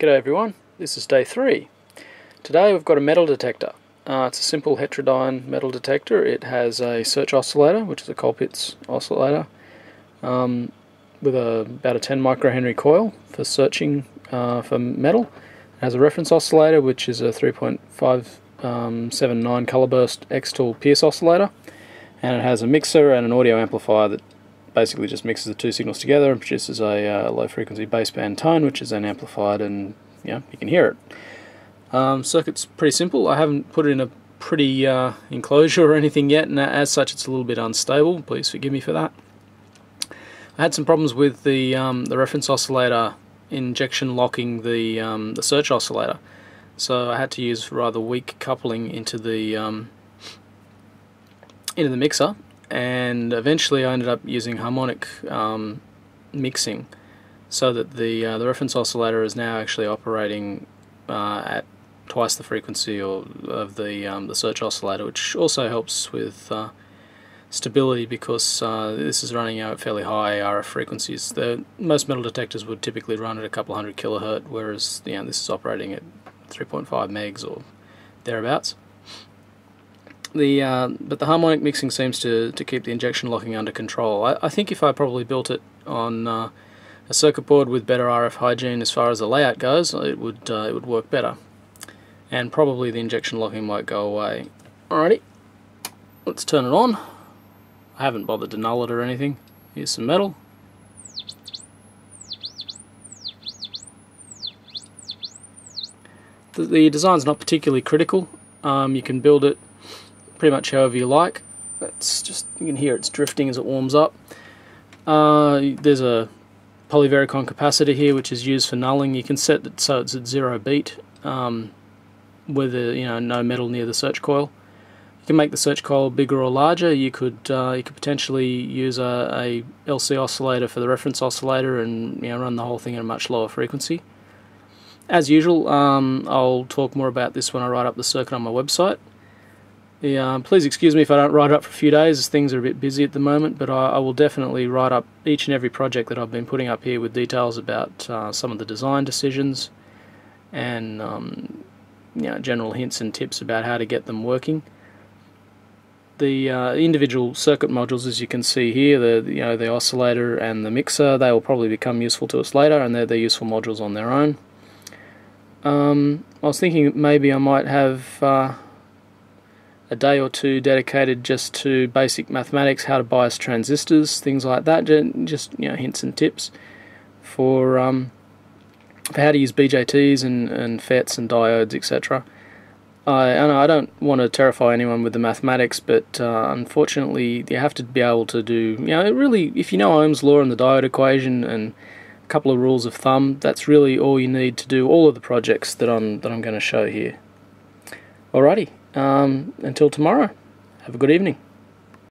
G'day everyone, this is day three. Today we've got a metal detector. Uh, it's a simple heterodyne metal detector. It has a search oscillator, which is a Colpitts oscillator, um, with a, about a 10 microhenry coil for searching uh, for metal. It has a reference oscillator, which is a 3.579 um, color burst Xtal Pierce oscillator, and it has a mixer and an audio amplifier that basically just mixes the two signals together and produces a uh, low frequency baseband tone which is then amplified and yeah you can hear it. Um, circuit's pretty simple. I haven't put it in a pretty uh, enclosure or anything yet and as such it's a little bit unstable. Please forgive me for that. I had some problems with the, um, the reference oscillator injection locking the, um, the search oscillator so I had to use rather weak coupling into the um, into the mixer and eventually I ended up using harmonic um, mixing so that the uh, the reference oscillator is now actually operating uh, at twice the frequency or, of the um, the search oscillator, which also helps with uh, stability because uh, this is running out at fairly high RF frequencies. The most metal detectors would typically run at a couple hundred kilohertz, whereas you know, this is operating at 3.5 megs or thereabouts. The uh, but the harmonic mixing seems to, to keep the injection locking under control. I, I think if I probably built it on uh, a circuit board with better RF hygiene as far as the layout goes, it would uh, it would work better, and probably the injection locking might go away. Alrighty, let's turn it on. I haven't bothered to null it or anything. Here's some metal. The, the design's not particularly critical. Um, you can build it pretty much however you like. It's just you can hear it's drifting as it warms up. Uh, there's a polyvaricon capacitor here which is used for nulling. You can set it so it's at zero beat um, with a, you know no metal near the search coil. You can make the search coil bigger or larger. You could uh, you could potentially use a, a, LC oscillator for the reference oscillator and you know run the whole thing at a much lower frequency. As usual, um, I'll talk more about this when I write up the circuit on my website. Yeah, um, please excuse me if I don't write up for a few days as things are a bit busy at the moment, but I, I will definitely write up each and every project that I've been putting up here with details about uh, some of the design decisions and um, you know, general hints and tips about how to get them working. The uh, individual circuit modules, as you can see here, the you know the oscillator and the mixer, they will probably become useful to us later, and they're, they're useful modules on their own. Um, I was thinking maybe I might have uh, a day or two dedicated just to basic mathematics, how to bias transistors, things like that. Just you know hints and tips for um, for how to use BJTs and, and FETs and diodes, etc. I, I don't want to terrify anyone with the mathematics, but uh, unfortunately, you have to be able to do, you know, really, if you know Ohm's law and the diode equation and a couple of rules of thumb, that's really all you need to do all of the projects that I'm that I'm going to show here. Alrighty, um, until tomorrow, have a good evening.